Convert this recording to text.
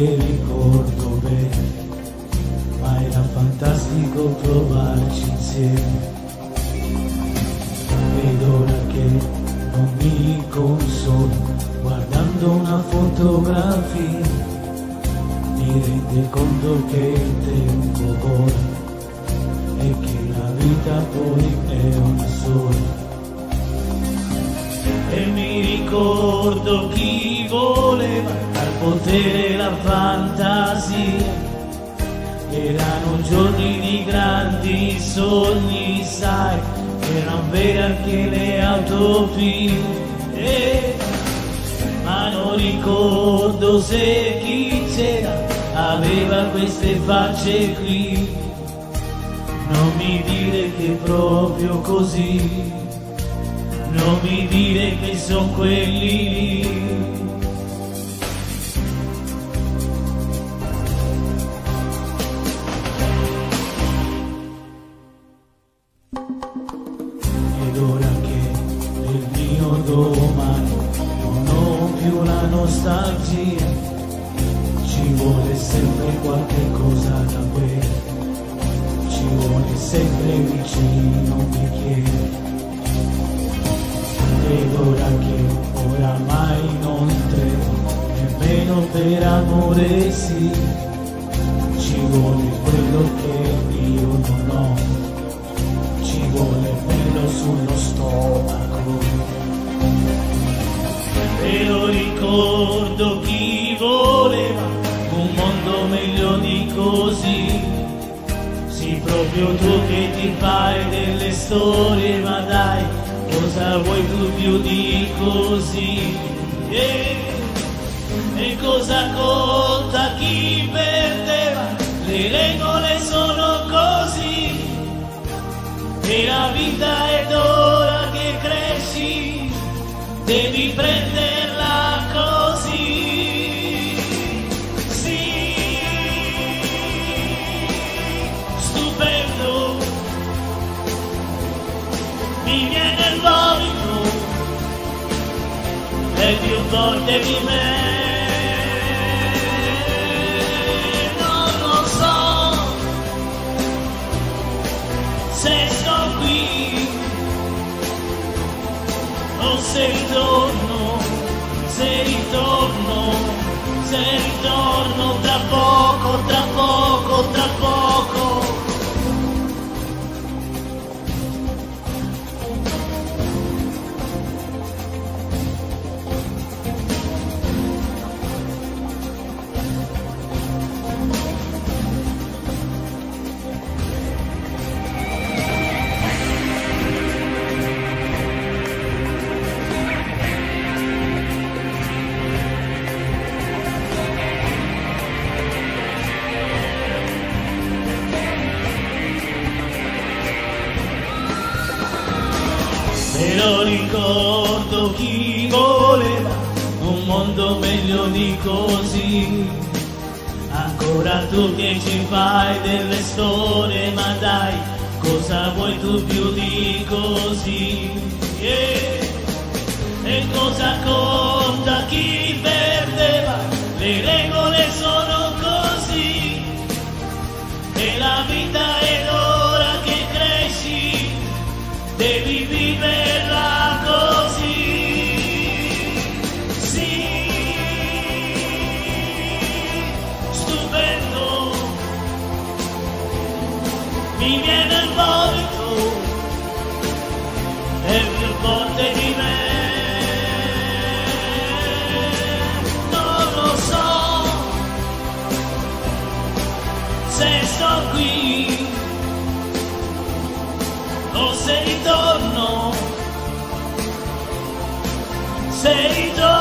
difficile, ricordo bene, ma era fantastico trovarci insieme. Ed ora che non mi consolo, guardando una fotografia, mi rende conto che il tempo vola e che la vita poi è una sola. E mi ricordo chi voleva potere la fantasia. Erano giorni di grandi sogni, sai, erano vere anche le utopie. Eh, ma non ricordo se chi c'era aveva queste facce qui. Non mi dire che è proprio così, non mi dire che sono quelli lì. Sempre vicino mi chiede ed ora che oramai non trevo nemmeno per amore sì. Ci vuole quello che io non ho sì, proprio tu che ti fai delle storie, ma dai, cosa vuoi tu più di così? E, e cosa conta chi perdeva? Le regole sono così, e la vita è d'ora che cresci, devi prenderla mi viene il vomito, è più forte di me. Non lo so se sto qui o se ritorno, se ritorno, se ritorno tra poco, tra poco, tra poco. Me lo ricordo chi voleva un mondo meglio di così. Ancora tu che ci fai delle storie, ma dai, cosa vuoi tu più di così? Yeah. E cosa conta chi o se ritorno, se ritorno.